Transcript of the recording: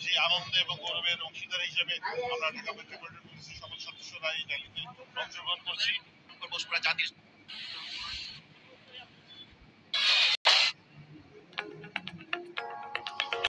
সেই আনন্দ এবং গৌরবের অংশীদার হিসেবে আমরা ঢাকা মেট্রোপলিটন পুলিশের সকল সদস্যরা এই র্যালিতে অংশগ্রহণ করছি।